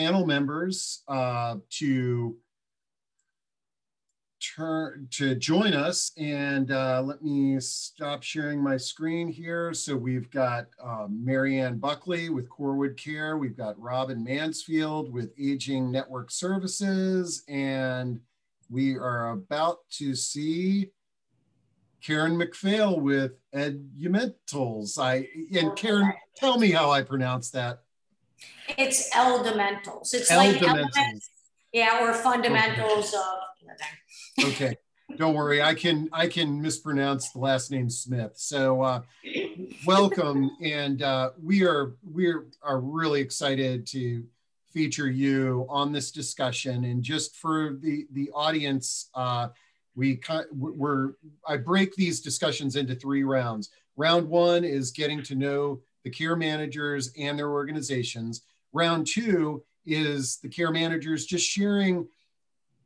panel members uh, to turn to join us. And uh, let me stop sharing my screen here. So we've got um, Mary Ann Buckley with Corewood Care. We've got Robin Mansfield with Aging Network Services. And we are about to see Karen McPhail with Edumentals. I and Karen, tell me how I pronounce that. It's Eldementals. It's like elements, yeah, or fundamentals of. okay, don't worry. I can I can mispronounce the last name Smith. So uh, welcome, and uh, we are we are really excited to feature you on this discussion. And just for the the audience. Uh, we we're I break these discussions into three rounds. Round one is getting to know the care managers and their organizations. Round two is the care managers just sharing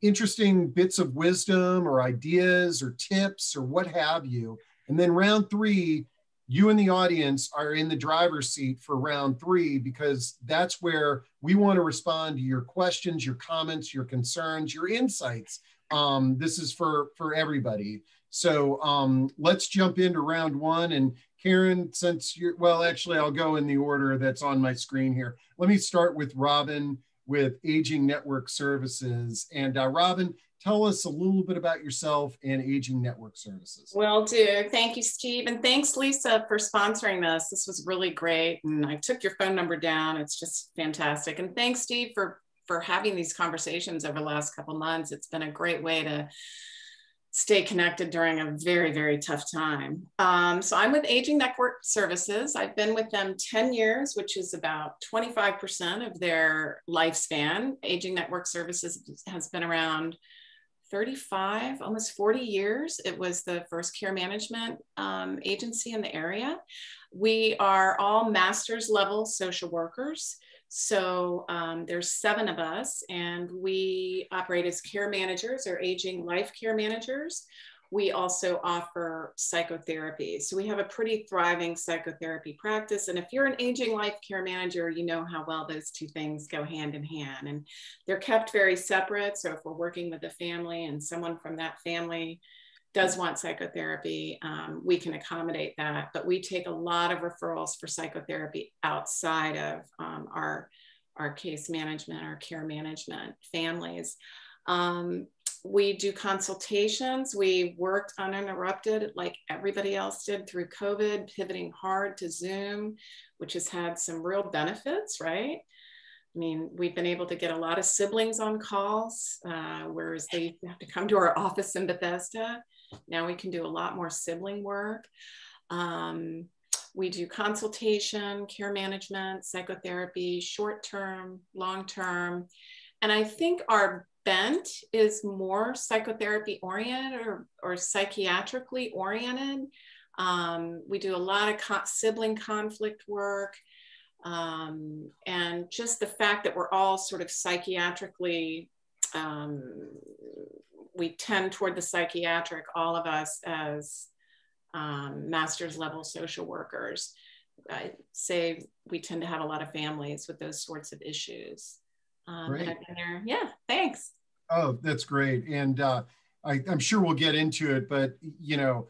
interesting bits of wisdom or ideas or tips or what have you. And then round three, you and the audience are in the driver's seat for round three because that's where we want to respond to your questions, your comments, your concerns, your insights um, this is for for everybody. So um, let's jump into round one. And Karen, since you're well, actually, I'll go in the order that's on my screen here. Let me start with Robin with Aging Network Services. And uh, Robin, tell us a little bit about yourself and Aging Network Services. Will do. Thank you, Steve. And thanks, Lisa, for sponsoring this. This was really great. And I took your phone number down. It's just fantastic. And thanks, Steve, for for having these conversations over the last couple months. It's been a great way to stay connected during a very, very tough time. Um, so I'm with Aging Network Services. I've been with them 10 years, which is about 25% of their lifespan. Aging Network Services has been around 35, almost 40 years. It was the first care management um, agency in the area. We are all master's level social workers. So um, there's seven of us, and we operate as care managers or aging life care managers. We also offer psychotherapy. So we have a pretty thriving psychotherapy practice. And if you're an aging life care manager, you know how well those two things go hand in hand. And they're kept very separate. So if we're working with a family and someone from that family does want psychotherapy, um, we can accommodate that. But we take a lot of referrals for psychotherapy outside of um, our, our case management, our care management families. Um, we do consultations. We worked uninterrupted like everybody else did through COVID, pivoting hard to Zoom, which has had some real benefits, right? I mean, we've been able to get a lot of siblings on calls, uh, whereas they have to come to our office in Bethesda. Now we can do a lot more sibling work. Um, we do consultation, care management, psychotherapy, short term, long term. And I think our bent is more psychotherapy oriented or, or psychiatrically oriented. Um, we do a lot of co- sibling conflict work. Um, and just the fact that we're all sort of psychiatrically um, we tend toward the psychiatric, all of us as um, master's level social workers. I say we tend to have a lot of families with those sorts of issues. Um, great. I've been there. Yeah, thanks. Oh, that's great. And uh, I, I'm sure we'll get into it, but you know,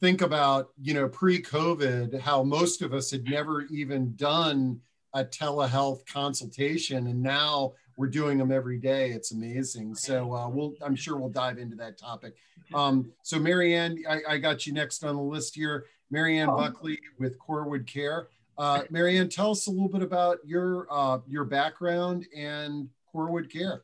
think about you know pre-COVID how most of us had never even done a telehealth consultation, and now we're doing them every day. It's amazing. So uh, we'll, I'm sure we'll dive into that topic. Um, so Mary Ann, I, I, got you next on the list here. Mary Ann oh. Buckley with Corewood Care. Uh, Mary Ann, tell us a little bit about your uh, your background and Corewood Care.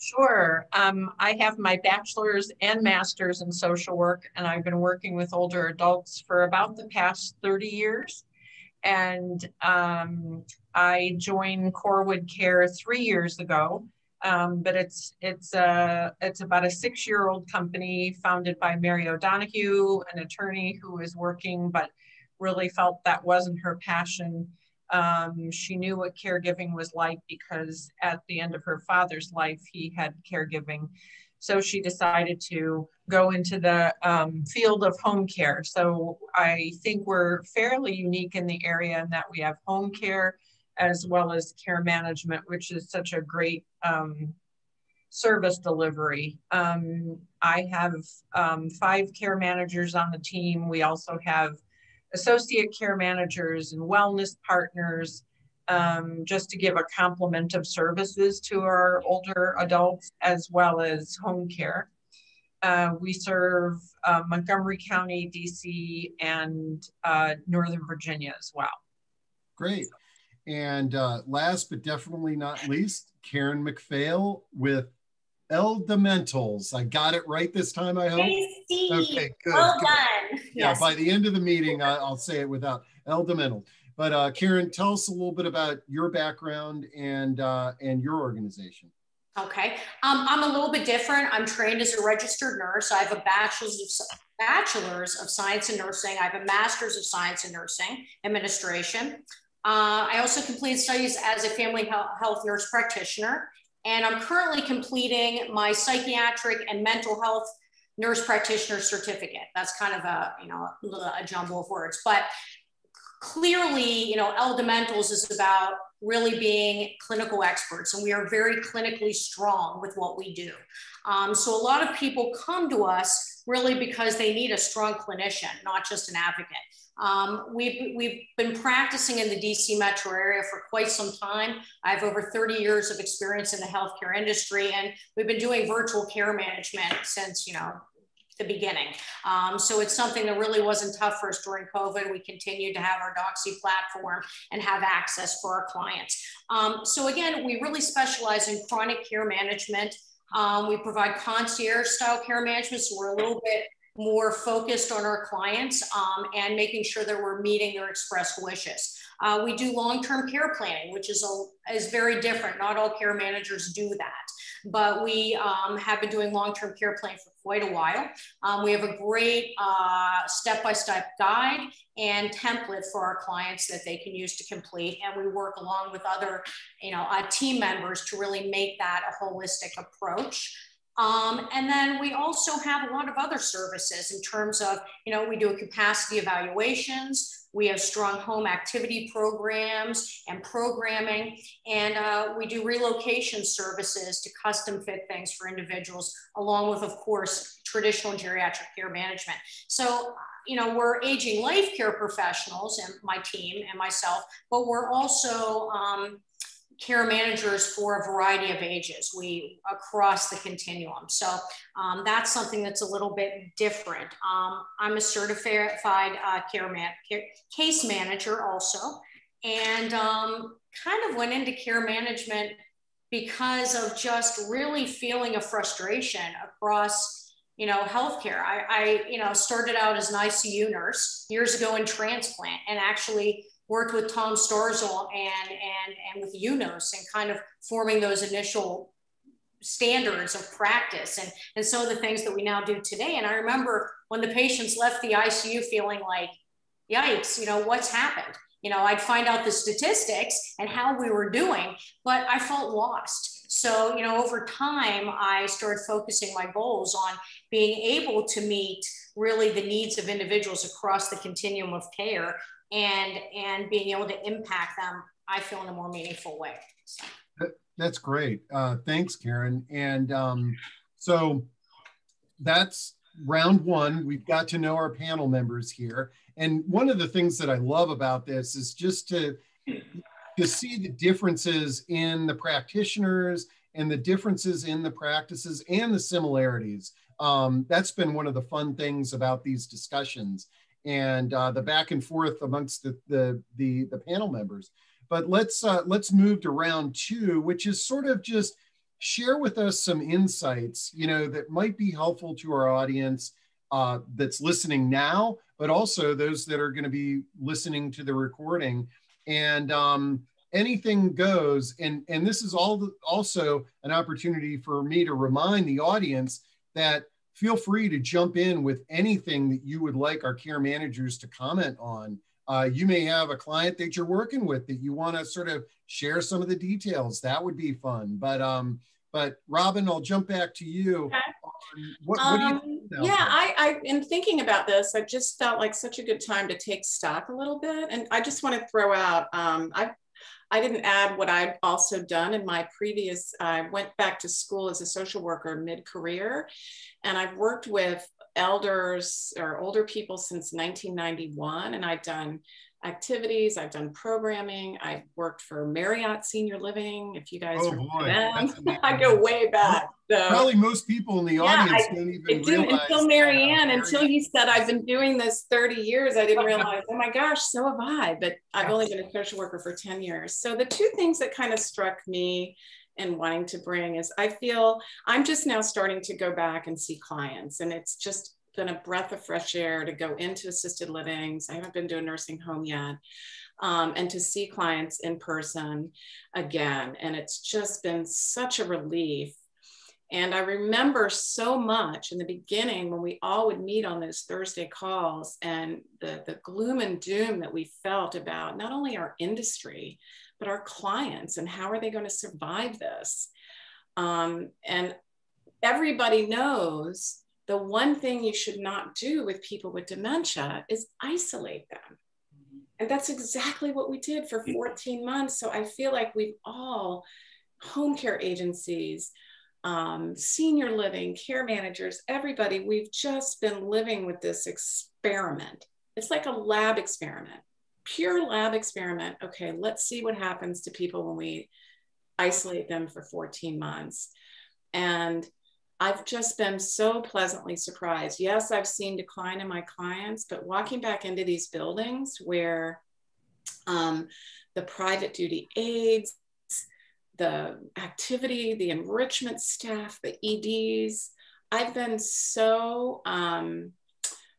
Sure. Um, I have my bachelor's and master's in social work, and I've been working with older adults for about the past 30 years and um, I joined Corewood Care three years ago. Um, but it's it's a it's about a six year old company founded by Mary O'Donoghue, an attorney who was working but really felt that wasn't her passion. Um, she knew what caregiving was like because at the end of her father's life, he had caregiving. So she decided to go into the um, field of home care. So I think we're fairly unique in the area in that we have home care as well as care management, which is such a great um, service delivery. Um, I have um, five care managers on the team. We also have associate care managers and wellness partners, um, just to give a complement of services to our older adults as well as home care. Uh, we serve uh, Montgomery County, DC, and uh, Northern Virginia as well. Great. And uh, last but definitely not least, Karen McPhail with Eldementals. I got it right this time, I hope. Tasty. Okay, good. Well good. done. Yeah, Yes. by the end of the meeting, I, I'll say it without Eldemental. But uh, Karen, tell us a little bit about your background and uh, and your organization. Okay. Um, I'm a little bit different. I'm trained as a registered nurse. I have a bachelor's of bachelor's of science in nursing. I have a master's of science in nursing administration. Uh, I also completed studies as a family health, nurse practitioner, and I'm currently completing my psychiatric and mental health nurse practitioner certificate. That's kind of a you know a jumble of words, but clearly, you know, Eldementals is about really being clinical experts, and we are very clinically strong with what we do. Um, so a lot of people come to us really because they need a strong clinician, not just an advocate. Um, we've, we've been practicing in the DC metro area for quite some time. I have over 30 years of experience in the healthcare industry, and we've been doing virtual care management since, you know, the beginning. Um, so it's something that really wasn't tough for us during COVID. We continued to have our Doxy platform and have access for our clients. Um, so again, we really specialize in chronic care management. Um, we provide concierge style care management, so we're a little bit more focused on our clients um, and making sure that we're meeting their expressed wishes. Uh, we do long-term care planning, which is, a, is very different. Not all care managers do that, but we um, have been doing long-term care planning for quite a while. Um, we have a great uh, step-by-step guide and template for our clients that they can use to complete. And we work along with other, you know, uh, team members to really make that a holistic approach. Um, and then we also have a lot of other services in terms of, you know, we do capacity evaluations, we have strong home activity programs and programming, and uh, we do relocation services to custom fit things for individuals, along with, of course, traditional geriatric care management. So, you know, we're aging life care professionals and my team and myself, but we're also um, care managers for a variety of ages. We across the continuum. So um, that's something that's a little bit different. Um, i'm a certified uh, care, man- care case manager also. And um, kind of went into care management because of just really feeling a frustration across you know healthcare. I, I you know started out as an icu nurse years ago in transplant and actually worked with Tom Starzl and, and, and with UNOS and kind of forming those initial standards of practice and, and some of the things that we now do today. And I remember when the patients left the ICU feeling like, yikes, you know, what's happened? You know, I'd find out the statistics and how we were doing, but I felt lost. So, you know, over time, I started focusing my goals on being able to meet really the needs of individuals across the continuum of care and and being able to impact them i feel in a more meaningful way. So. that's great. Uh, thanks karen. And um, so that's round one. We've got to know our panel members here. And one of the things that i love about this is just to to see the differences in the practitioners and the differences in the practices and the similarities. Um, that's been one of the fun things about these discussions and uh, the back and forth amongst the, the, the, the panel members. But let's, uh, let's move to round two, which is sort of just share with us some insights, you know, that might be helpful to our audience uh, that's listening now, but also those that are going to be listening to the recording. And um, anything goes. And, and this is all the, also an opportunity for me to remind the audience that feel free to jump in with anything that you would like our care managers to comment on. Uh, you may have a client that you're working with that you want to sort of share some of the details. That would be fun. But um, but Robin, I'll jump back to you. Okay. What, what um, do you yeah, I, I, in thinking about this, I just felt like such a good time to take stock a little bit. And I just want to throw out, um, I've, I didn't add what I'd also done in my previous, I went back to school as a social worker mid-career, and I've worked with elders or older people since 1991, and I've done activities. I've done programming. I've worked for Marriott Senior Living. If you guys Oh, remember boy. them, I go way back. So, Probably most people in the Yeah, audience I- don't even it didn't until Mary Ann, until you said I've been doing this 30 years, I didn't realize, oh my gosh, so have I. But I've only been a social worker for 10 years. So the two things that kind of struck me and wanting to bring is I feel I'm just now starting to go back and see clients, and it's just been a breath of fresh air to go into assisted livings. I haven't been to a nursing home yet. Um, and to see clients in person again. And it's just been such a relief. And I remember so much in the beginning when we all would meet on those Thursday calls and the, the gloom and doom that we felt about not only our industry, but our clients and how are they going to survive this. Um, and everybody knows the one thing you should not do with people with dementia is isolate them. And that's exactly what we did for 14 months. So I feel like we've all, home care agencies, um, senior living, care managers, everybody, we've just been living with this experiment. It's like a lab experiment, pure lab experiment. Okay, let's see what happens to people when we isolate them for 14 months. And I've just been so pleasantly surprised. Yes, I've seen decline in my clients, but walking back into these buildings where um, the private duty aides, the activity, the enrichment staff, the EDs, I've been so um,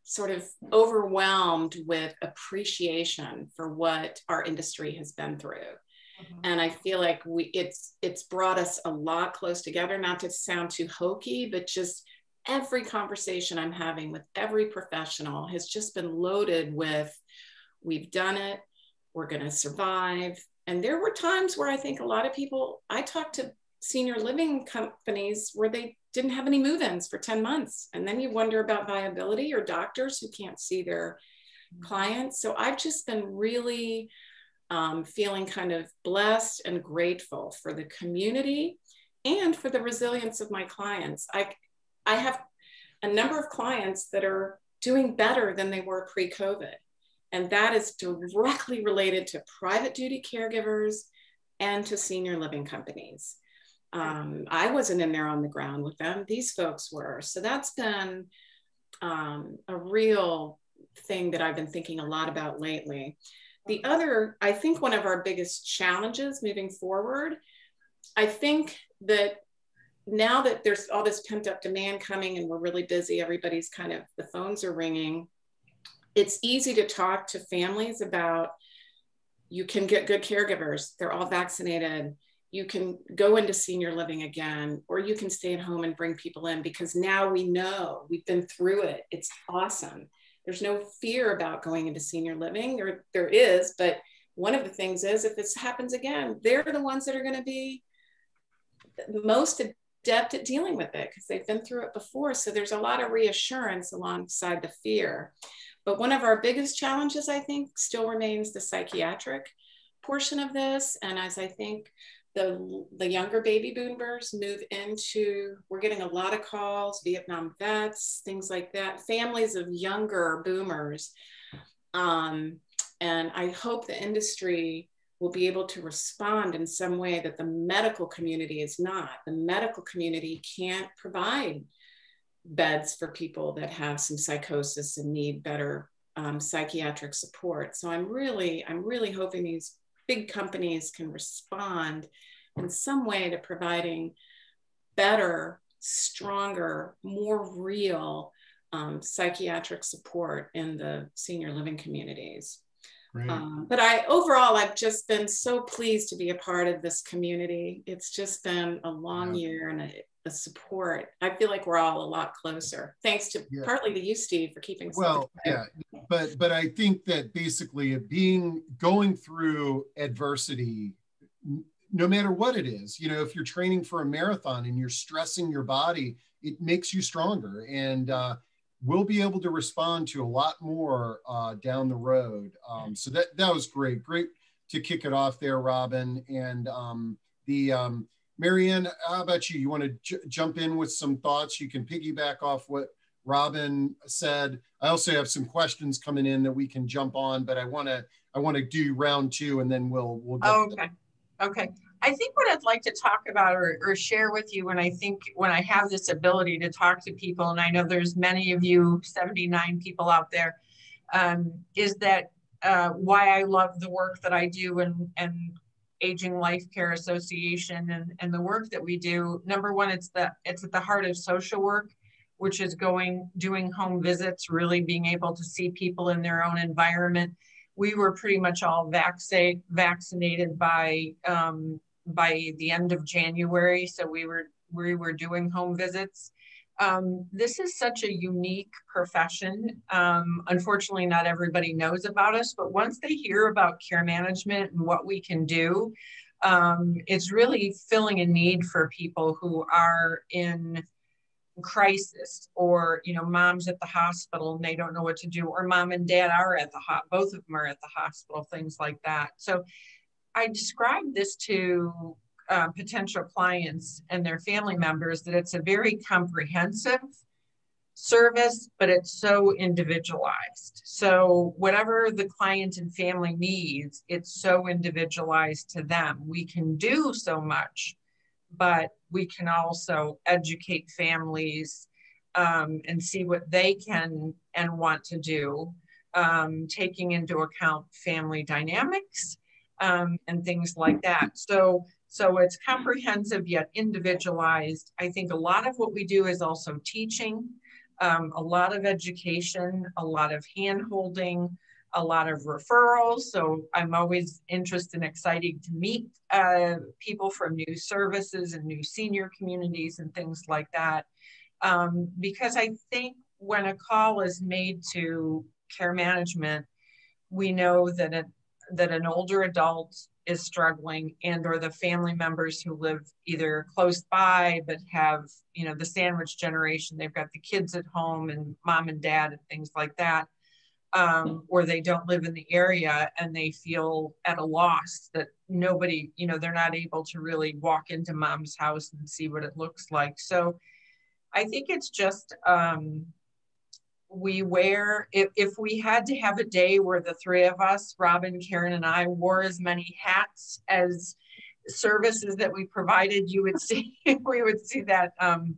sort of overwhelmed with appreciation for what our industry has been through Mm-hmm. and i feel like we it's it's brought us a lot close together not to sound too hokey but just every conversation i'm having with every professional has just been loaded with we've done it. We're going to survive. And there were times where i think a lot of people i talked to senior living companies where they didn't have any move-ins for 10 months. And then you wonder about viability or doctors who can't see their mm-hmm. clients. So i've just been really um, feeling kind of blessed and grateful for the community and for the resilience of my clients. I, I have a number of clients that are doing better than they were pre COVID. And that is directly related to private duty caregivers and to senior living companies. Um, I wasn't in there on the ground with them, these folks were. So that's been um, a real thing that I've been thinking a lot about lately. The other, I think one of our biggest challenges moving forward, I think that now that there's all this pent up demand coming and we're really busy, everybody's kind of, the phones are ringing. It's easy to talk to families about you can get good caregivers, they're all vaccinated. You can go into senior living again, or you can stay at home and bring people in because now we know we've been through it. It's awesome. There's no fear about going into senior living. There, there is, but one of the things is if this happens again, they're the ones that are going to be most adept at dealing with it because they've been through it before. So there's a lot of reassurance alongside the fear. But one of our biggest challenges, I think, still remains the psychiatric portion of this. And as I think the, the younger baby boomers move into, we're getting a lot of calls, Vietnam vets, things like that, families of younger boomers. Um, and I hope the industry will be able to respond in some way that the medical community is not. The medical community can't provide beds for people that have some psychosis and need better um, psychiatric support. So I'm really, I'm really hoping these big companies can respond in some way to providing better, stronger, more real um, psychiatric support in the senior living communities. Um, but I overall, I've just been so pleased to be a part of this community. It's just been a long yeah. year and a, support. I feel like we're all a lot closer, thanks to yeah. partly to you, Steve, for keeping. Well, yeah, but but I think that basically being going through adversity, no matter what it is, you know, if you're training for a marathon and you're stressing your body, it makes you stronger and. Uh, we'll be able to respond to a lot more uh, down the road. Um, so that that was great, great, to kick it off there, Robin. And um, the um, Mary Ann, how about you? You want to jump in with some thoughts? You can piggyback off what Robin said. I also have some questions coming in that we can jump on, but I want to I want to do round two and then we'll we'll. Oh, okay, okay. I think what I'd like to talk about or, or share with you when I think when I have this ability to talk to people, and I know there's many of you, 79 people out there, um, is that uh, why I love the work that I do and, and Aging Life Care Association and, and the work that we do. Number one, it's the it's at the heart of social work, which is going doing home visits, really being able to see people in their own environment. We were pretty much all vaccinated vaccinated by um, by the end of January, so we were we were doing home visits. Um, this is such a unique profession. Um, unfortunately, not everybody knows about us, but once they hear about care management and what we can do, um, it's really filling a need for people who are in crisis or you know mom's at the hospital and they don't know what to do or mom and dad are at the hot both of them are at the hospital things like that so i described this to uh, potential clients and their family members that it's a very comprehensive service, but it's so individualized. So, whatever the client and family needs, it's so individualized to them. We can do so much, but we can also educate families um, and see what they can and want to do, um, taking into account family dynamics um, and things like that. So, so it's comprehensive yet individualized. I think a lot of what we do is also teaching, um, a lot of education, a lot of hand holding, a lot of referrals. So I'm always interested and excited to meet uh, people from new services and new senior communities and things like that. Um, because I think when a call is made to care management, we know that, it, that an older adult is struggling and or the family members who live either close by but have you know the sandwich generation they've got the kids at home and mom and dad and things like that um, or they don't live in the area and they feel at a loss that nobody you know they're not able to really walk into mom's house and see what it looks like. So i think it's just um, we wear if, if we had to have a day where the three of us robin karen and i wore as many hats as services that we provided you would see we would see that um,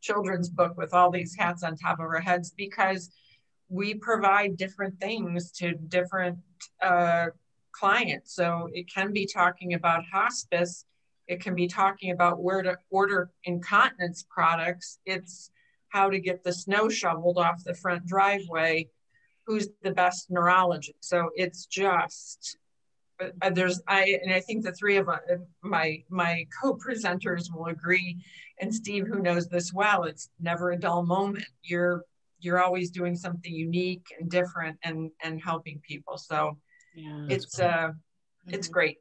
children's book with all these hats on top of our heads because we provide different things to different uh, clients. So it can be talking about hospice. It can be talking about where to order incontinence products. It's how to get the snow shoveled off the front driveway, who's the best neurologist. So it's just uh, there's I and I think the three of uh, my my co-presenters will agree, and Steve, who knows this well, it's never a dull moment. You're you're always doing something unique and different and and helping people. So yeah, it's great. uh it's mm-hmm. great.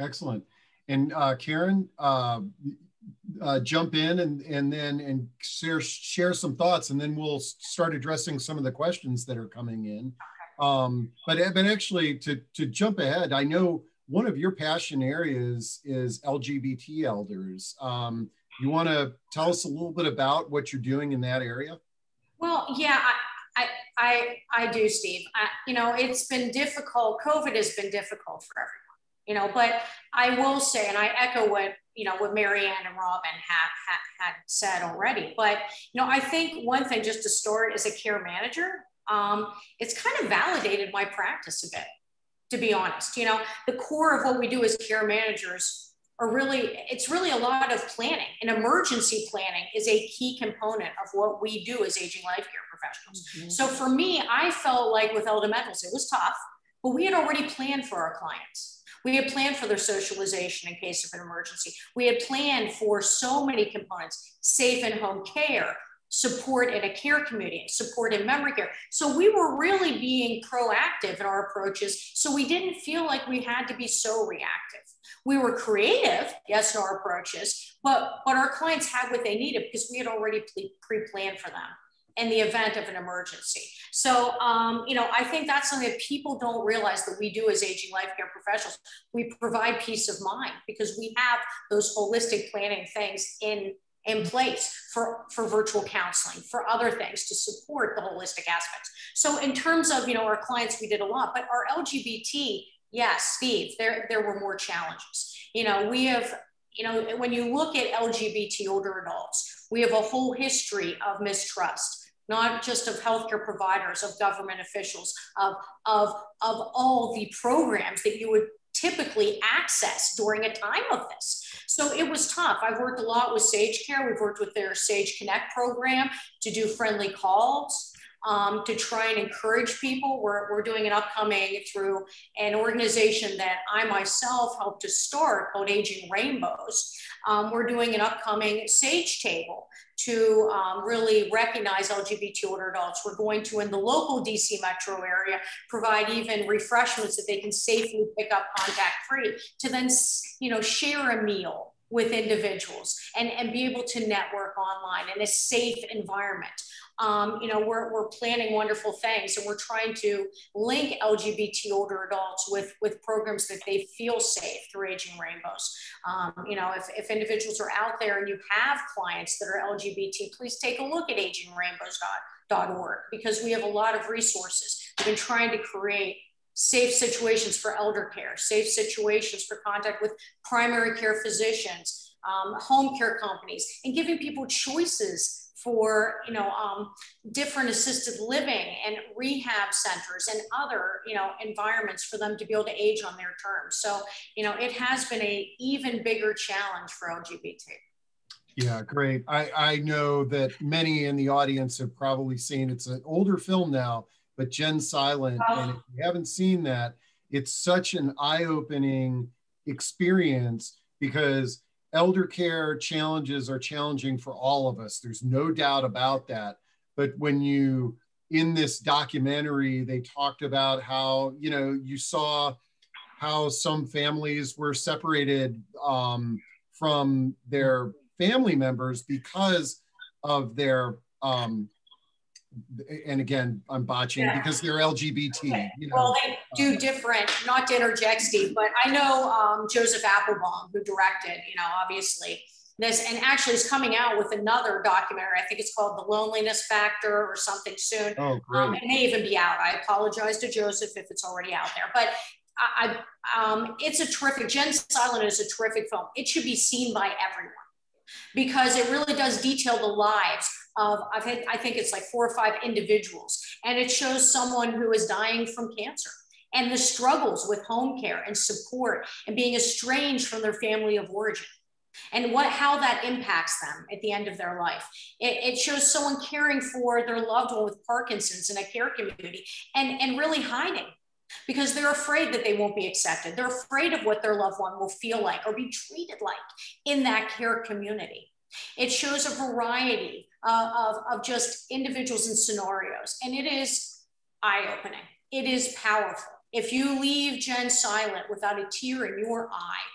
Excellent. And uh, Karen, uh, uh, jump in and and then and share share some thoughts, and then we'll start addressing some of the questions that are coming in. Um, but but actually, to to jump ahead, I know one of your passion areas is LGBT elders. Um, you want to tell us a little bit about what you're doing in that area? Well, yeah, I I I, I do, Steve. I, you know, it's been difficult. COVID has been difficult for everyone you know, but I will say, and I echo what, you know, what Mary Ann and Robin had, had, had said already, but, you know, I think one thing just to start as a care manager, um, it's kind of validated my practice a bit, to be honest. You know, the core of what we do as care managers are really, it's really a lot of planning and emergency planning is a key component of what we do as aging life care professionals. Mm-hmm. So for me, I felt like with Eldementals, it was tough, but we had already planned for our clients we had planned for their socialization in case of an emergency. We had planned for so many components, safe and home care, support in a care community, support in memory care. So we were really being proactive in our approaches. So we didn't feel like we had to be so reactive. We were creative, yes, in our approaches, but, but our clients had what they needed because we had already pre-planned for them. In the event of an emergency. So, um, you know, I think that's something that people don't realize that we do as aging life care professionals. We provide peace of mind because we have those holistic planning things in in place for, for virtual counseling, for other things to support the holistic aspects. So in terms of, you know, our clients, we did a lot, but our LGBT, yes, Steve, there, there were more challenges. You know, we have, you know, when you look at LGBT older adults, we have a whole history of mistrust not just of healthcare providers, of government officials, of, of, of all the programs that you would typically access during a time of this. So it was tough. I've worked a lot with Sage Care. We've worked with their Sage Connect program to do friendly calls. Um, to try and encourage people. We're, we're doing an upcoming through an organization that I myself helped to start called Aging Rainbows. Um, we're doing an upcoming SAGE table to um, really recognize LGBT older adults. We're going to, in the local DC metro area, provide even refreshments that they can safely pick up contact free to then, you know, share a meal with individuals and, and be able to network online in a safe environment um, you know, we're, we're planning wonderful things and we're trying to link LGBT older adults with, with programs that they feel safe through Aging Rainbows. Um, you know, if, if individuals are out there and you have clients that are LGBT, please take a look at agingrainbows.org because we have a lot of resources. We've been trying to create safe situations for elder care, safe situations for contact with primary care physicians, um, home care companies, and giving people choices for you know um, different assisted living and rehab centers and other you know environments for them to be able to age on their terms. So you know it has been a even bigger challenge for lgbt yeah great. I i know that many in the audience have probably seen it's an older film now but Gensilent oh. and if you haven't seen that it's such an eye-opening experience because elder care challenges are challenging for all of us. There's no doubt about that. But when you, in this documentary, they talked about how, you know, you saw how some families were separated um, from their family members because of their um, and again, I'm botching yeah. because they're LGBT. Okay. You know? Well, they do different, not to interject, Steve, but I know um, Joseph Applebaum, who directed, you know, obviously this, and actually is coming out with another documentary. I think it's called The Loneliness Factor or something soon. Oh, great. Um, it may even be out. I apologize to Joseph if it's already out there, but I, I um, it's a terrific, Gensilent is a terrific film. It should be seen by everyone because it really does detail the lives of I've had, I think it's like four or five individuals, and it shows someone who is dying from cancer and the struggles with home care and support and being estranged from their family of origin and what how that impacts them at the end of their life. It, it, shows someone caring for their loved one with parkinson's in a care community and and really hiding because they're afraid that they won't be accepted. They're afraid of what their loved one will feel like or be treated like in that care community. It shows a variety uh, of, of just individuals and scenarios. And it is eye opening, it is powerful. If you leave Gensilent without a tear in your eye,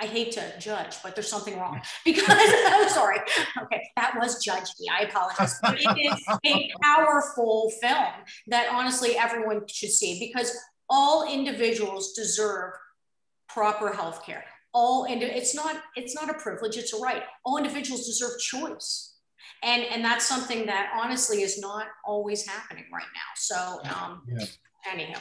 I hate to judge, but there's something wrong because I'm sorry. Okay, that was judgy. I apologize. But it is a powerful film that honestly everyone should see because all individuals deserve proper health care. All and it's not it's not a privilege, it's a right. All individuals deserve choice and and that's something that honestly is not always happening right now so um yeah. anyhow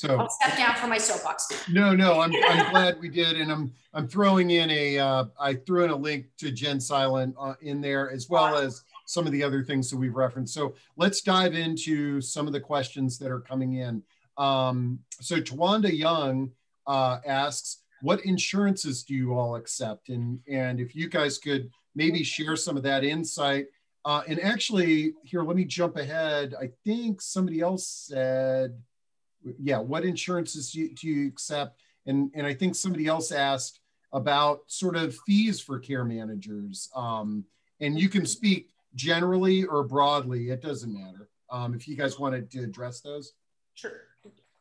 so I'll step down from my soapbox. No, no, I'm, I'm glad we did, and I'm I'm throwing in a uh, I threw in a link to Gensilent uh, in there as well as some of the other things that we've referenced. So let's dive into some of the questions that are coming in. Um, so Tawanda Young uh, asks, what insurances do you all accept? And and if you guys could maybe share some of that insight. Uh, and actually, here, let me jump ahead. I think somebody else said, yeah, what insurances do you, do you accept? And, and I think somebody else asked about sort of fees for care managers. Um, and you can speak generally or broadly, it doesn't matter. Um, if you guys wanted to address those. Sure.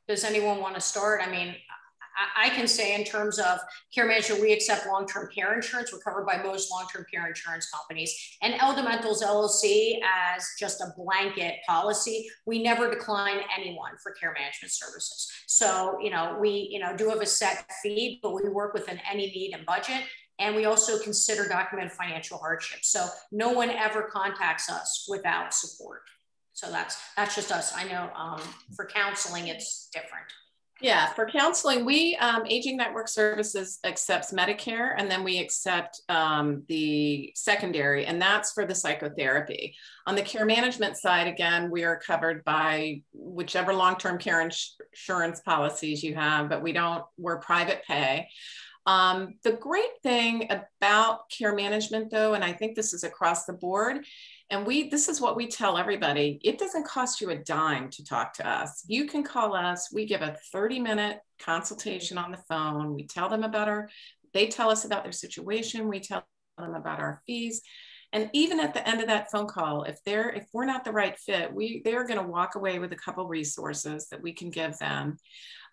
Does anyone want to start? I mean, I can say in terms of care management, we accept long-term care insurance. We're covered by most long-term care insurance companies. And Eldementals LLC as just a blanket policy, we never decline anyone for care management services. So, you know, we, you know, do have a set fee, but we work within any need and budget. And we also consider documented financial hardship. So no one ever contacts us without support. So that's that's just us. I know um, for counseling, it's different. Yeah, for counseling, we um, Aging Network Services accepts Medicare, and then we accept um, the secondary, and that's for the psychotherapy. On the care management side, again, we are covered by whichever long-term care ins insurance policies you have, but we don't. We're private pay. Um, the great thing about care management, though, and I think this is across the board, and we, this is what we tell everybody. It doesn't cost you a dime to talk to us. You can call us. We give a 30 minute consultation on the phone. We tell them about our, they tell us about their situation. We tell them about our fees. And even at the end of that phone call, if they're, if we're not the right fit, we, they're going to walk away with a couple resources that we can give them.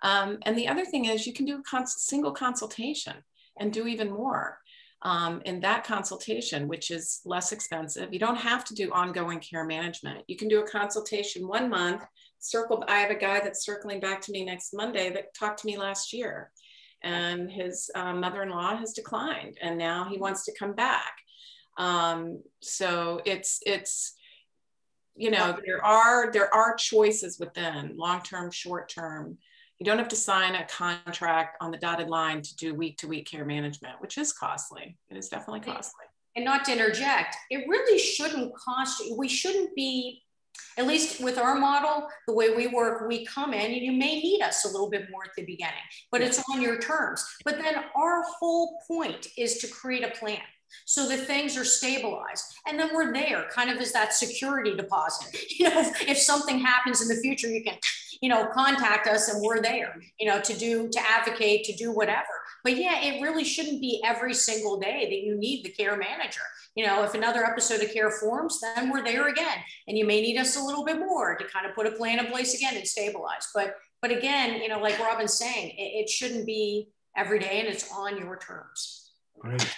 Um, and the other thing is you can do a cons single consultation and do even more um, in that consultation, which is less expensive. You don't have to do ongoing care management. You can do a consultation one month, circle. I have a guy that's circling back to me next Monday that talked to me last year and his um, mother-in-law has declined and now he wants to come back. Um, so it's, it's, you know, there are, there are choices within long-term, short-term, you don't have to sign a contract on the dotted line to do week to week care management, which is costly. It is definitely costly. And not to interject, it really shouldn't cost you. We shouldn't be, at least with our model, the way we work, we come in and you may need us a little bit more at the beginning, but it's on your terms. But then our whole point is to create a plan so that things are stabilized and then we're there kind of as that security deposit you know if, if something happens in the future you can you know, contact us and we're there, you know, to do, to advocate, to do whatever. But yeah, it really shouldn't be every single day that you need the care manager. You know, if another episode of care forms, then we're there again. And you may need us a little bit more to kind of put a plan in place again and stabilize. But, but again, you know, like Robin's saying, it, it shouldn't be every day and it's on your terms. Great.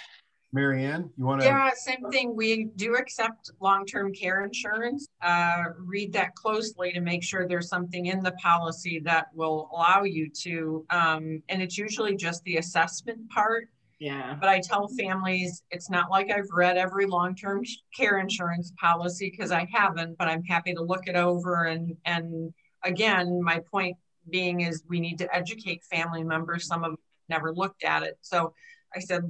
Mary Ann, you want to? Yeah, same thing. We do accept long-term care insurance. Uh, read that closely to make sure there's something in the policy that will allow you to, um, and it's usually just the assessment part. Yeah. But I tell families, it's not like I've read every long-term care insurance policy because I haven't, but I'm happy to look it over. And, and again, my point being is we need to educate family members. Some of never looked at it. So I said,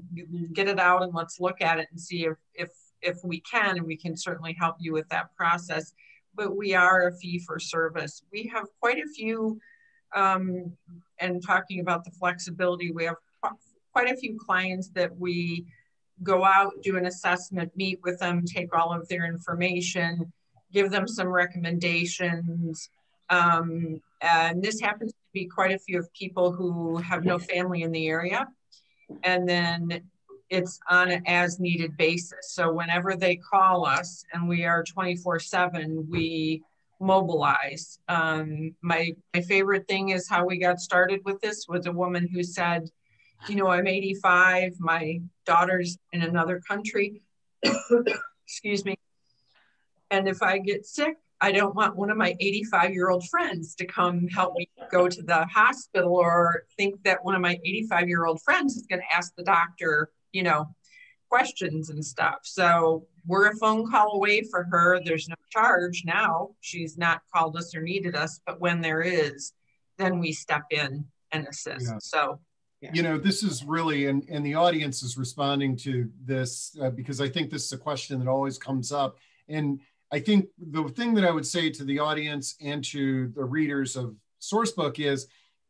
get it out and let's look at it and see if, if, if we can, and we can certainly help you with that process. But we are a fee for service. We have quite a few, um, and talking about the flexibility, we have quite a few clients that we go out, do an assessment, meet with them, take all of their information, give them some recommendations. Um, and this happens to be quite a few of people who have no family in the area and then it's on an as needed basis. So whenever they call us and we are 24 7, we mobilize. Um, my, my favorite thing is how we got started with this was a woman who said, you know, I'm 85, my daughter's in another country. Excuse me. And if I get sick, I don't want one of my 85 year old friends to come help me go to the hospital or think that one of my 85 year old friends is going to ask the doctor, you know, questions and stuff. So we're a phone call away for her. There's no charge now. She's not called us or needed us, but when there is, then we step in and assist. Yeah. So yeah. you know this is really and, and the audience is responding to this uh, because i think this is a question that always comes up and I think the thing that I would say to the audience and to the readers of Sourcebook is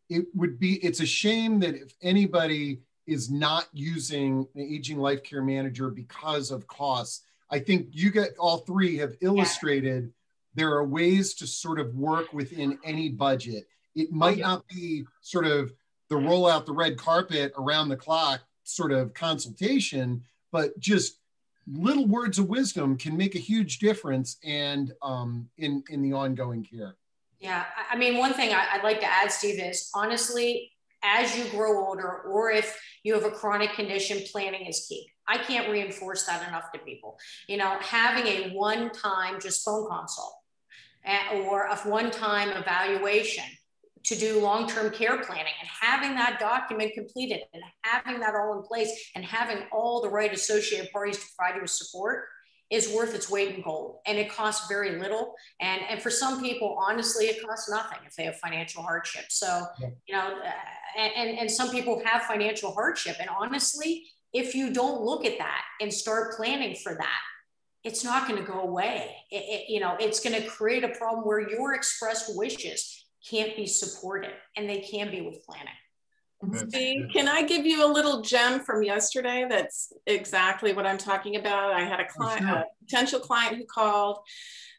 it would be, it's a shame that if anybody is not using an aging life care manager because of costs, I think you get all three have illustrated yeah. there are ways to sort of work within any budget. It oh, might oh, yeah. not be sort of the roll out the red carpet around the clock sort of consultation, but just little words of wisdom can make a huge difference and um, in in the ongoing care. Yeah, I mean, one thing I, would like to add, Steve, is honestly, as you grow older, or if you have a chronic condition, planning is key. I can't reinforce that enough to people. You know, having a one time just phone consult eh, or a one time evaluation to do long term care planning and having that document completed and having that all in place and having all the right associated parties to provide you with support is worth its weight in gold. And it costs very little. And and for some people honestly it costs nothing if they have financial hardship. So yeah. you know uh, and and some people have financial hardship. And honestly if you don't look at that and start planning for that it's not going to go away. It, it, you know it's going to create a problem where your expressed wishes can't be supported and they can be with planning See, can I give you a little gem from yesterday that's exactly what I'm talking about? I had a client, sure. a potential client who called.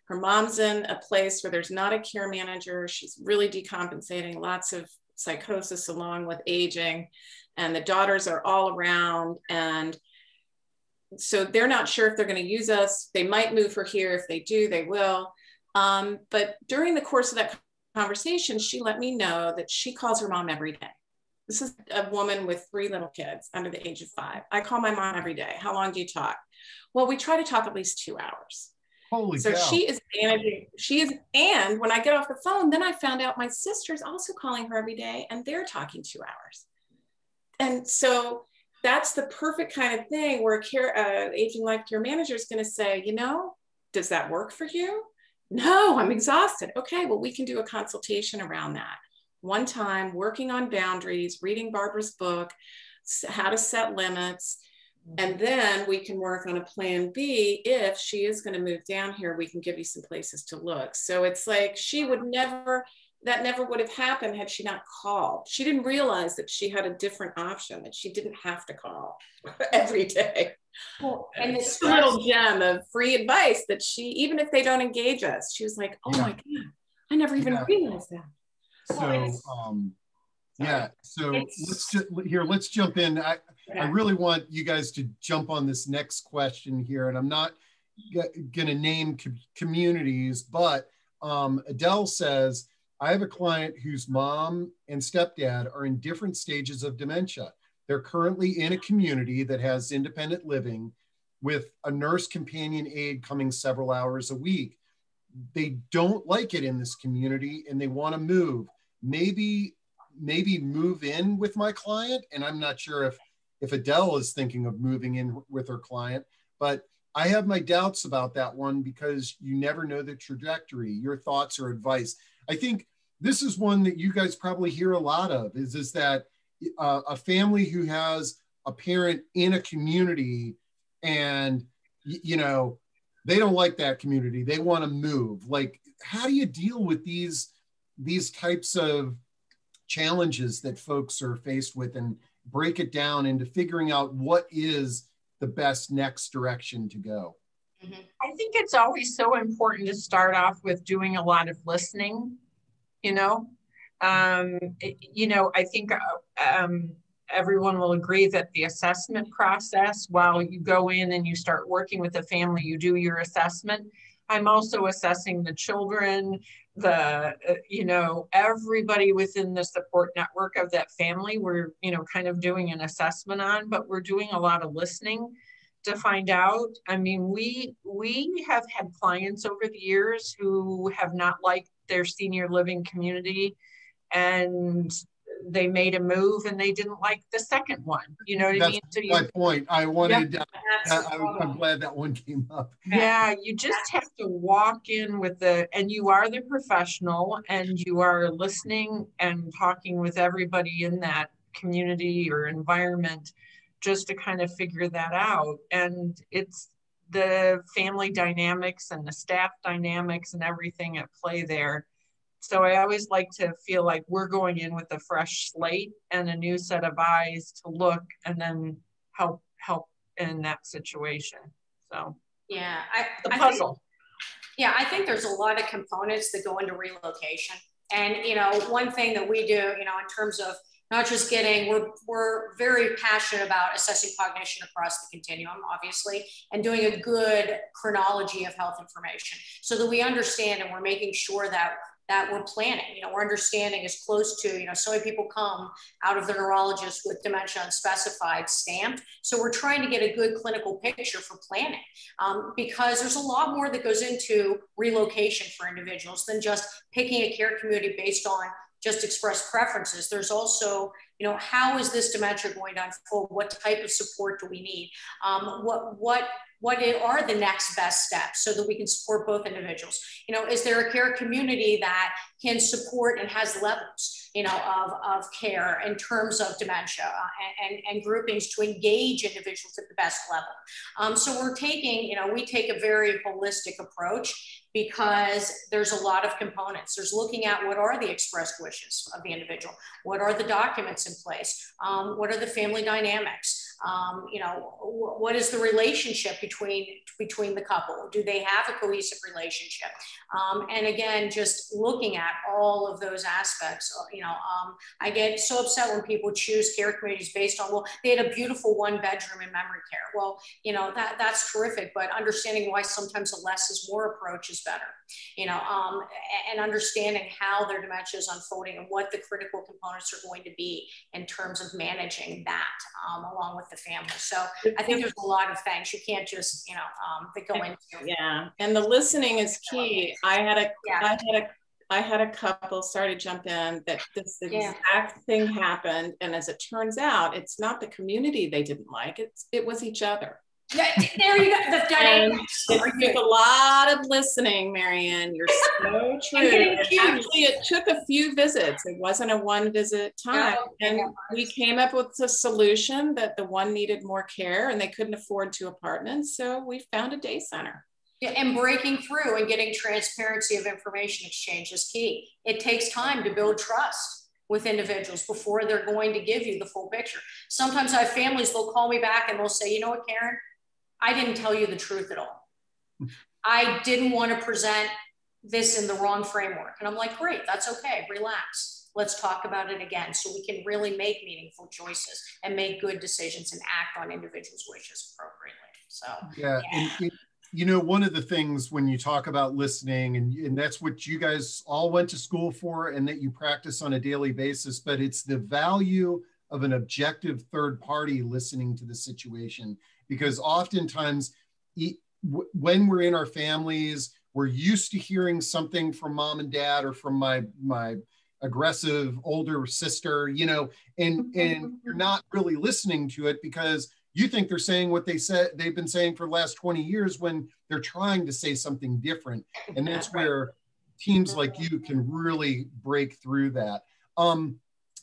Her mom's in a place where there's not a care manager. She's really decompensating, lots of psychosis along with aging, and the daughters are all around. And so they're not sure if they're going to use us. They might move her here. If they do, they will. Um, but during the course of that conversation, she let me know that she calls her mom every day this is a woman with three little kids under the age of five. I call my mom every day. How long do you talk? Well, we try to talk at least two hours. Holy so cow. she is managing. She is, and when I get off the phone, then I found out my sister's also calling her every day, and they're talking two hours. And so that's the perfect kind of thing where a care uh, aging life care manager is going to say, you know, does that work for you? No, I'm exhausted. Okay, well, we can do a consultation around that one time working on boundaries, reading Barbara's book, how to set limits. Mm-hmm. And then we can work on a plan B. If she is going to move down here, we can give you some places to look. So it's like she would never, that never would have happened had she not called. She didn't realize that she had a different option, that she didn't have to call every day. Well, and this little gem of free advice that she, even if they don't engage us, she was like, oh yeah. my God, I never even yeah. realized that. So, um, yeah. So let's just here. Let's jump in. I I really want you guys to jump on this next question here, and I'm not going to name co communities, but um, Adele says I have a client whose mom and stepdad are in different stages of dementia. They're currently in a community that has independent living with a nurse companion aide coming several hours a week. They don't like it in this community and they want to move. Maybe maybe move in with my client and i'm not sure if if adele is thinking of moving in with her client but i have my doubts about that one because you never know the trajectory. Your thoughts or advice. I think this is one that you guys probably hear a lot of is is that uh, a family who has a parent in a community and you know they don't like that community they want to move like how do you deal with these these types of challenges that folks are faced with and break it down into figuring out what is the best next direction to go. Mm-hmm. I think it's always so important to start off with doing a lot of listening, you know. Um, it, you know, I think uh, um, everyone will agree that the assessment process, while you go in and you start working with the family, you do your assessment. I'm also assessing the children, the uh, you know everybody within the support network of that family we're you know kind of doing an assessment on but we're doing a lot of listening to find out i mean we we have had clients over the years who have not liked their senior living community and they made a move and they didn't like the second one. You know what That's I mean? So my point. I wanted. Yeah, uh, I, am glad that one came up. Yeah, you just have to walk in with the, and you are the professional, and you are listening and talking with everybody in that community or environment, just to kind of figure that out. And it's the family dynamics and the staff dynamics and everything at play there so I always like to feel like we're going in with a fresh slate and a new set of eyes to look and then help help in that situation. So yeah, I, the puzzle. I think, yeah, I think there's a lot of components that go into relocation. And you know, one thing that we do, you know, in terms of not just getting, we're, we're very passionate about assessing cognition across the continuum, obviously, and doing a good chronology of health information so that we understand and we're making sure that that we're planning. You know, we're understanding as close to, you know, so many people come out of the neurologist with dementia unspecified stamped. So we're trying to get a good clinical picture for planning um, because there's a lot more that goes into relocation for individuals than just picking a care community based on just express preferences. There's also, you know, how is this dementia going to unfold? What type of support do we need? Um, what what what are the next best steps so that we can support both individuals? You know, is there a care community that can support and has levels, you know, of, of care in terms of dementia uh, and, and, groupings to engage individuals at the best level? Um, so we're taking, you know, we take a very holistic approach because there's a lot of components. There's looking at what are the expressed wishes of the individual, what are the documents in place, um, what are the family dynamics, um, you know, what is the relationship between between the couple? Do they have a cohesive relationship? Um, and again, just looking at all of those aspects, uh, you know, um, I get so upset when people choose care communities based on, well, they had a beautiful one bedroom in memory care. Well, you know, that that's terrific, but understanding why sometimes a less is more approach is better, you know, um, and understanding how their dementia is unfolding and what the critical components are going to be in terms of managing that um, along with the family. So I think there's a lot of things you can't just, you know, um, that go into. Yeah, and the listening is key. I had a, yeah. I had a I had a couple, sorry to jump in, that this exact yeah. thing happened. And as it turns out, it's not the community they didn't like, it's, it was each other. Yeah, there you go. The dynamic. It took a lot of listening, Mary Ann. You're so true. Actually, it took a few visits. It wasn't a one visit time. Oh, and we came up with a solution that the one needed more care and they couldn't afford two apartments. So we found a day center. Yeah, and breaking through and getting transparency of information exchange is key. It takes time to build trust with individuals before they're going to give you the full picture. Sometimes I have families, they'll call me back and they'll say, you know what, Karen, I didn't tell you the truth at all. I didn't want to present this in the wrong framework. And I'm like, great, that's okay, relax. Let's talk about it again so we can really make meaningful choices and make good decisions and act on individuals' wishes appropriately. So, yeah. yeah. And, you know, one of the things when you talk about listening, and, and that's what you guys all went to school for and that you practice on a daily basis, but it's the value of an objective third party listening to the situation because oftentimes when we're in our families we're used to hearing something from mom and dad or from my my aggressive older sister you know and and you're not really listening to it because you think they're saying what they said they've been saying for the last 20 years when they're trying to say something different. And that's where teams like you can really break through that. Um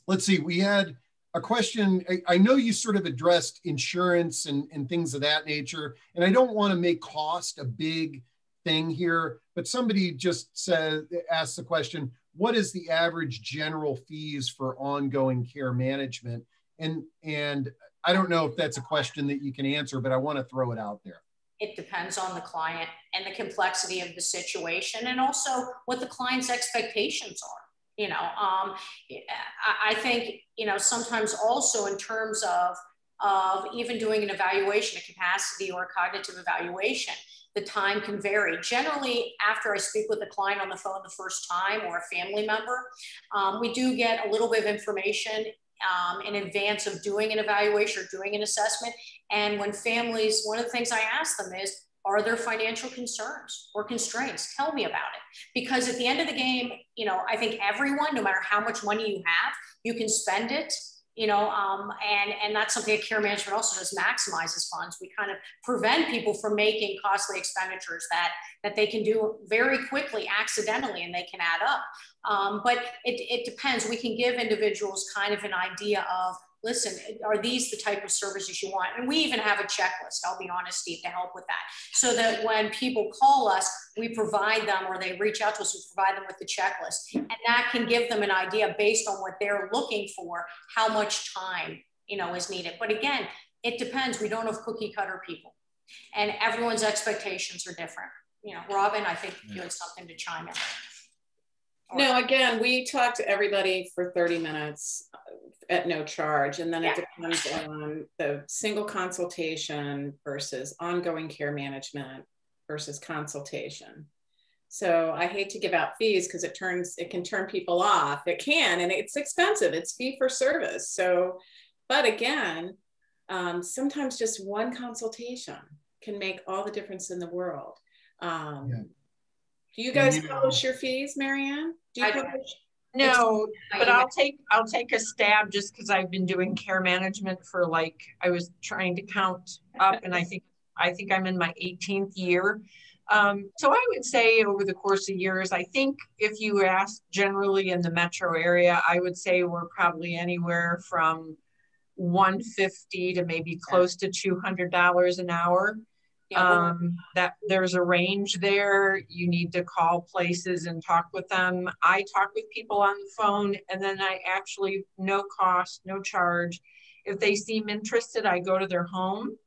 let's see we had a question. I, I, know you sort of addressed insurance and, and things of that nature, and I don't want to make cost a big thing here, but somebody just said, asked the question, what is the average general fees for ongoing care management? And, and I don't know if that's a question that you can answer, but I want to throw it out there. It depends on the client and the complexity of the situation and also what the client's expectations are you know um, I, think you know sometimes also in terms of of even doing an evaluation a capacity or a cognitive evaluation the time can vary. Generally after i speak with a client on the phone the first time or a family member um, we do get a little bit of information um, in advance of doing an evaluation or doing an assessment. And when families one of the things i ask them is are there financial concerns or constraints? Tell me about it. Because at the end of the game, you know, I think everyone, no matter how much money you have, you can spend it, you know, um, and, and that's something that care management also does maximizes funds. We kind of prevent people from making costly expenditures that, that they can do very quickly, accidentally, and they can add up. Um, but it, it depends. We can give individuals kind of an idea of listen, are these the type of services you want? And we even have a checklist, I'll be honest, Steve, to help with that. So that when people call us, we provide them or they reach out to us, we provide them with the checklist. And that can give them an idea based on what they're looking for, how much time, you know, is needed. But again, it depends. We don't have cookie cutter people and everyone's expectations are different. You know, Robin, I think you had something to chime in. No, again, we talk to everybody for 30 minutes at no charge. And then yeah. it depends on the single consultation versus ongoing care management versus consultation. So I hate to give out fees because it turns, it can turn people off. It can, and it's expensive. It's fee for service. So, but again, um, sometimes just one consultation can make all the difference in the world. Um, yeah. Do you guys publish your fees, Mary Ann? Do you I publish? No, but I'll take I'll take a stab just because I've been doing care management for like I was trying to count up, and I think I think I'm in my 18th year. Um, so I would say over the course of years, I think if you ask generally in the metro area, I would say we're probably anywhere from 150 to maybe close to $200 an hour. Um, that there's a range there. You need to call places and talk with them. I talk with people on the phone and then I actually, no cost, no charge. If they seem interested, I go to their home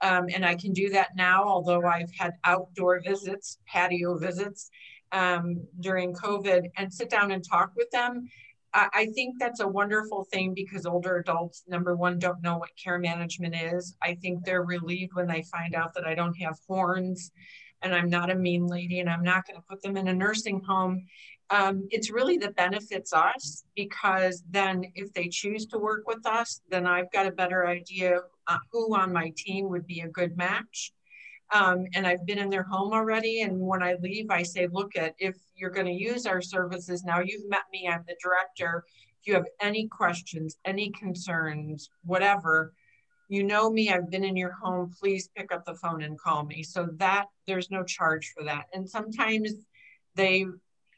um, and I can do that now, although I've had outdoor visits, patio visits um, during COVID, and sit down and talk with them. I, I think that's a wonderful thing because older adults, number one, don't know what care management is. I think they're relieved when they find out that I don't have horns and I'm not a mean lady and I'm not going to put them in a nursing home. Um, it's really that benefits us because then if they choose to work with us, then I've got a better idea uh, who on my team would be a good match. Um, and I've been in their home already. And when I leave, I say, look at if you're going to use our services now, you've met me, I'm the director. If you have any questions, any concerns, whatever, you know me, I've been in your home, please pick up the phone and call me. So that there's no charge for that. And sometimes they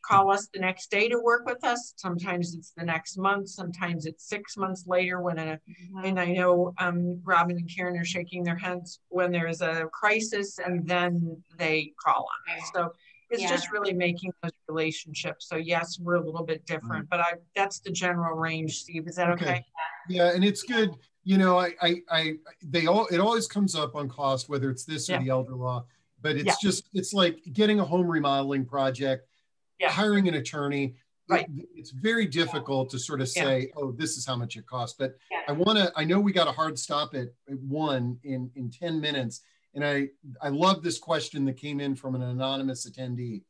call us the next day to work with us. Sometimes it's the next month. Sometimes it's six months later when a, mm-hmm. and I know um, Robin and Karen are shaking their heads when there's a crisis and then they call on us. So it's yeah. just really making those relationships. So yes, we're a little bit different, mm-hmm. but I, that's the general range, Steve. Is that okay? okay? Yeah. And it's good. You know, I, I, I, they all, it always comes up on cost, whether it's this or the elder law, but it's yeah. just, it's like getting a home remodeling project yeah. hiring an attorney right. it, it's very difficult to sort of say oh this is how much it costs but i want to i know we got a hard stop at, at one in in 10 minutes and i i love this question that came in from an anonymous attendee.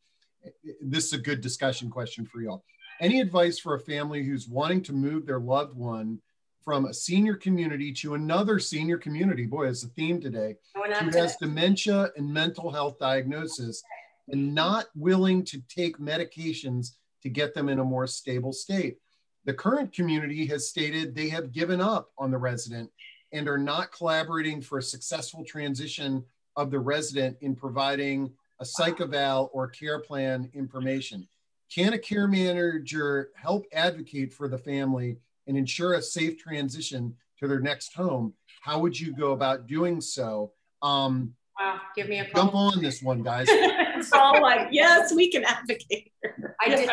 This is a good discussion question for y'all. Any advice for a family who's wanting to move their loved one from a senior community to another senior community? Boy it's a theme today. Who has dementia and mental health diagnosis and not willing to take medications to get them in a more stable state. The current community has stated they have given up on the resident and are not collaborating for a successful transition of the resident in providing a psych eval or care plan information. Can a care manager help advocate for the family and ensure a safe transition to their next home? How would you go about doing so? Um, wow, give me a call. Jump on this one, guys. it's all like, yes, we can advocate. I did,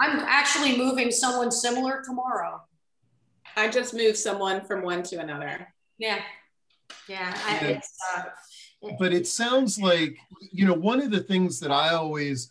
I'm actually moving someone similar tomorrow. I just moved someone from one to another. Yeah. Yeah. I, yeah. Uh, but it sounds like, you know, one of the things that I always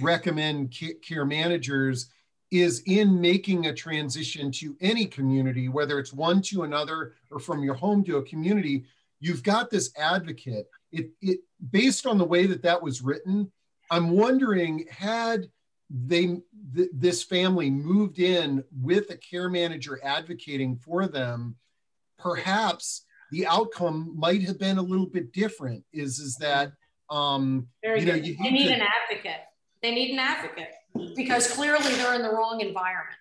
recommend care managers is in making a transition to any community, whether it's one to another or from your home to a community, you've got this advocate it, it based on the way that that was written, I'm wondering had they th- this family moved in with a care manager advocating for them, perhaps the outcome might have been a little bit different. Is is that um, Very you know you they need to, an advocate. They need an advocate because clearly they're in the wrong environment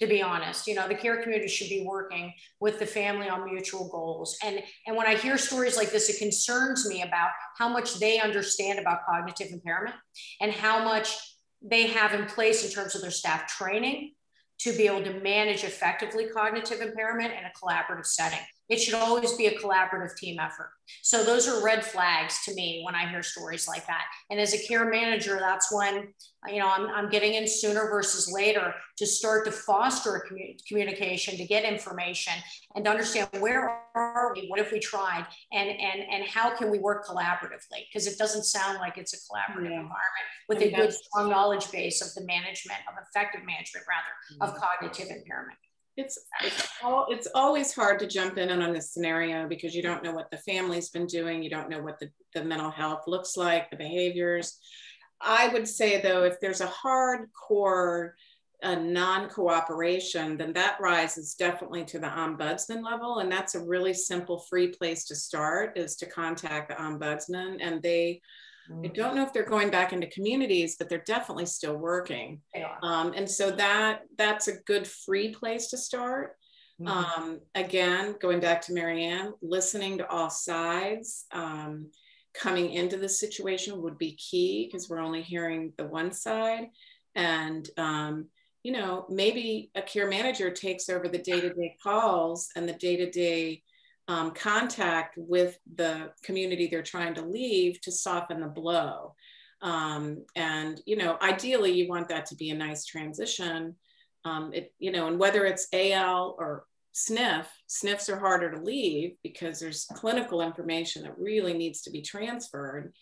to be honest you know the care community should be working with the family on mutual goals. And and when i hear stories like this it concerns me about how much they understand about cognitive impairment and how much they have in place in terms of their staff training to be able to manage effectively cognitive impairment in a collaborative setting it should always be a collaborative team effort. So those are red flags to me when I hear stories like that. And as a care manager, that's when you know I'm, I'm getting in sooner versus later to start to foster a commu- communication, to get information, and to understand where are we, what have we tried, and and and how can we work collaboratively? Because it doesn't sound like it's a collaborative yeah. environment with and a good strong knowledge base of the management of effective management rather of cognitive impairment. It's it's all it's always hard to jump in on a scenario because you don't know what the family's been doing, you don't know what the, the mental health looks like, the behaviors. I would say though, if there's a hardcore a non-cooperation, then that rises definitely to the ombudsman level. And that's a really simple, free place to start is to contact the ombudsman. And they. I don't know if they're going back into communities, but they're definitely still working. Um, and so that that's a good free place to start. Mm-hmm. Um, again, going back to Mary Ann, listening to all sides. Um, coming into the situation would be key because we're only hearing the one side and um, you know, maybe a care manager takes over the day to day calls and the day to day day contact with the community they're trying to leave to soften the blow. Um, and, you know, ideally, you want that to be a nice transition. Um, it, you know, and whether it's AL or SNF, SNFs are harder to leave because there's clinical information that really needs to be transferred,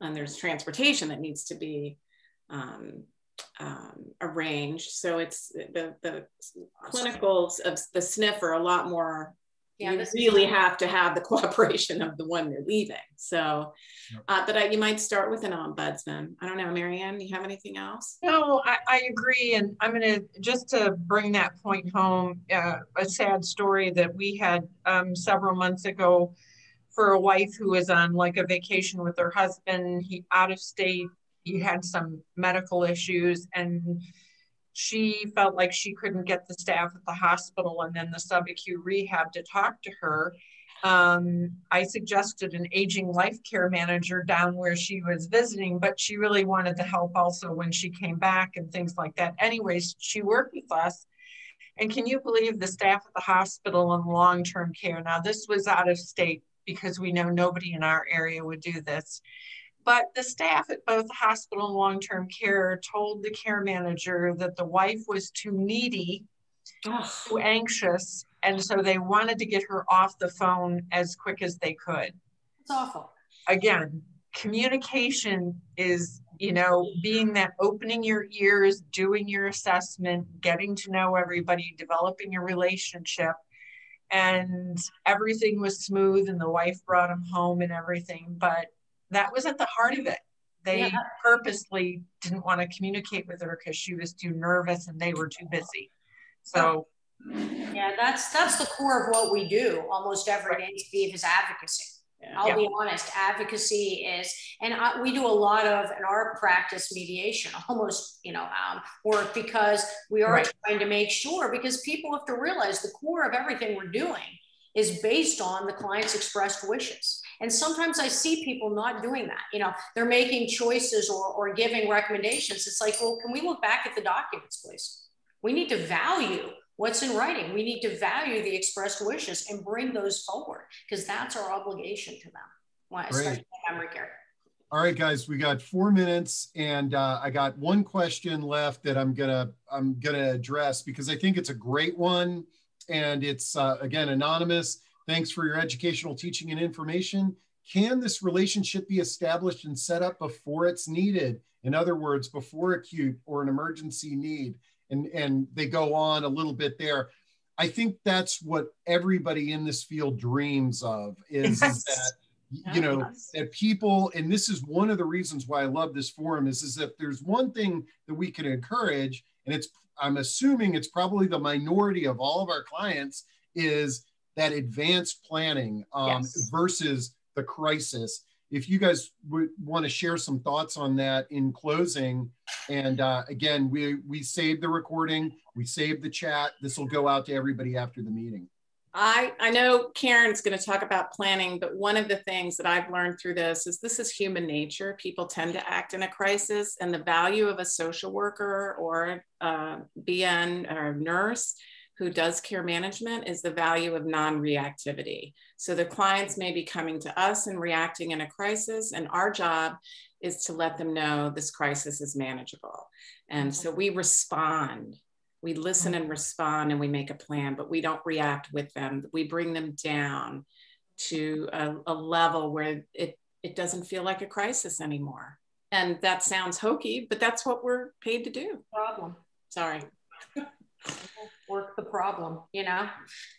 and there's transportation that needs to be um, um, arranged. So it's the, the clinicals of the SNF are a lot more, yeah, you really is- have to have the cooperation of the one they're leaving. So, uh, but I, you might start with an ombudsman. I don't know, Mary Ann, you have anything else? No, I, I agree. And I'm going to, just to bring that point home, uh, a sad story that we had um, several months ago for a wife who was on like a vacation with her husband, he out of state, he had some medical issues and she felt like she couldn't get the staff at the hospital and then the subacute rehab to talk to her. Um, I suggested an aging life care manager down where she was visiting, but she really wanted the help also when she came back and things like that. Anyways, she worked with us. And can you believe the staff at the hospital and long term care? Now, this was out of state because we know nobody in our area would do this. But the staff at both hospital and long term care told the care manager that the wife was too needy, Ugh. too anxious, and so they wanted to get her off the phone as quick as they could. It's awful. Again, communication is, you know, being that opening your ears, doing your assessment, getting to know everybody, developing a relationship. And everything was smooth, and the wife brought him home and everything. But that was at the heart of it. They yeah. purposely didn't want to communicate with her because she was too nervous and they were too busy. So yeah, that's that's the core of what we do almost every day, Steve, is advocacy. Yeah. I'll yeah. be honest, advocacy is, and I, we do a lot of in our practice mediation, almost you know um, work because we are right. trying to make sure because people have to realize the core of everything we're doing is based on the client's expressed wishes. And sometimes I see people not doing that. You know, they're making choices or, or giving recommendations. It's like, well, can we look back at the documents, please? We need to value what's in writing. We need to value the expressed wishes and bring those forward because that's our obligation to them, especially memory care. All right, guys, we got four minutes, and uh, I got one question left that I'm gonna I'm gonna address because I think it's a great one, and it's uh, again anonymous. Thanks for your educational teaching and information. Can this relationship be established and set up before it's needed? In other words, before acute or an emergency need? And, and they go on a little bit there. I think that's what everybody in this field dreams of is, yes. that you know yes. that people and this is one of the reasons why i love this forum is is if there's one thing that we can encourage and it's i'm assuming it's probably the minority of all of our clients is that advanced planning um, yes. versus the crisis. If you guys would want to share some thoughts on that in closing, and uh, again, we we saved the recording, we saved the chat. This will go out to everybody after the meeting. I, I know Karen's going to talk about planning, but one of the things that I've learned through this is this is human nature. People tend to act in a crisis, and the value of a social worker or a BN or a nurse who does care management is the value of non-reactivity. So the clients may be coming to us and reacting in a crisis, and our job is to let them know this crisis is manageable. And so we respond. We listen and respond and we make a plan, but we don't react with them. We bring them down to a, a level where it, it doesn't feel like a crisis anymore. And that sounds hokey, but that's what we're paid to do. Problem. Sorry. Work the problem you know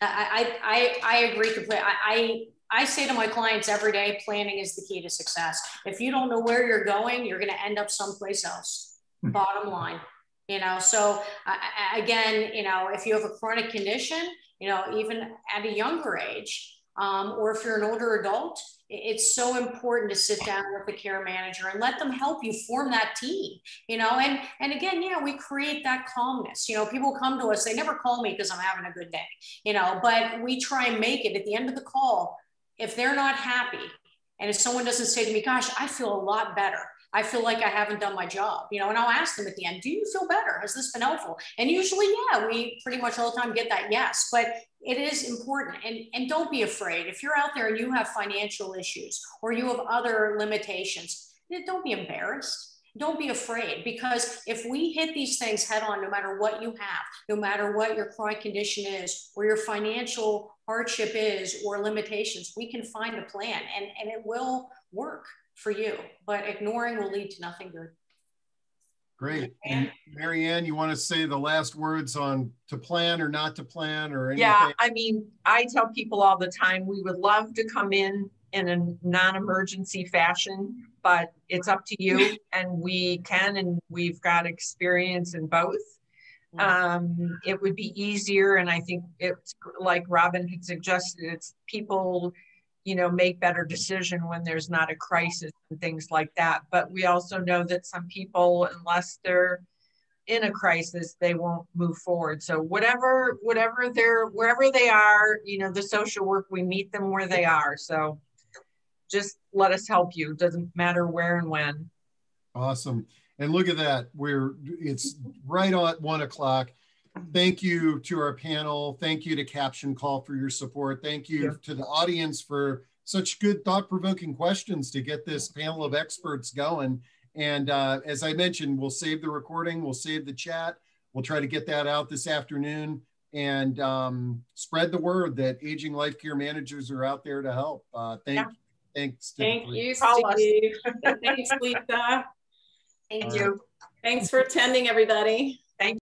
i i i, agree completely I, I I say to my clients every day, planning is the key to success. If you don't know where you're going, you're going to end up someplace else. Hmm. Bottom line, you know. So uh, again, you know, if you have a chronic condition, you know, even at a younger age, um, or if you're an older adult, it's so important to sit down with the care manager and let them help you form that team you know? And and again yeah we create that calmness. You know people come to us they never call me because i'm having a good day you know? But we try and make it at the end of the call if they're not happy and if someone doesn't say to me gosh i feel a lot better I feel like I haven't done my job, you know, and I'll ask them at the end, do you feel better? Has this been helpful? And usually, yeah, we pretty much all the time get that yes, but it is important. And, and don't be afraid. If you're out there and you have financial issues or you have other limitations, eh, don't be embarrassed. Don't be afraid because if we hit these things head on, no matter what you have, no matter what your chronic condition is, or your financial hardship is, or limitations, we can find a plan and, and it will work for you, but ignoring will lead to nothing good. Great. And Mary Ann, you want to say the last words on to plan or not to plan or anything? Yeah, I mean, I tell people all the time we would love to come in in a non-emergency fashion, but it's up to you and we can and we've got experience in both. Um, it would be easier and I think it's like Robin had suggested, it's people you know make better decision when there's not a crisis and things like that. But we also know that some people unless they're in a crisis they won't move forward. So whatever whatever they're wherever they are you know the social work we meet them where they are. So just let us help you. Doesn't matter where and when. Awesome. And look at that. We're it's right on one o'clock thank you to our panel. Thank you to CaptionCall for your support. Thank you yeah. to the audience for such good thought-provoking questions to get this panel of experts going. And uh, as I mentioned, we'll save the recording, we'll save the chat. We'll try to get that out this afternoon and um, spread the word that aging life care managers are out there to help. Uh, thank, yeah. Thanks. Thank you, Steve. thanks, Lisa. Thank you. Thanks for attending, everybody.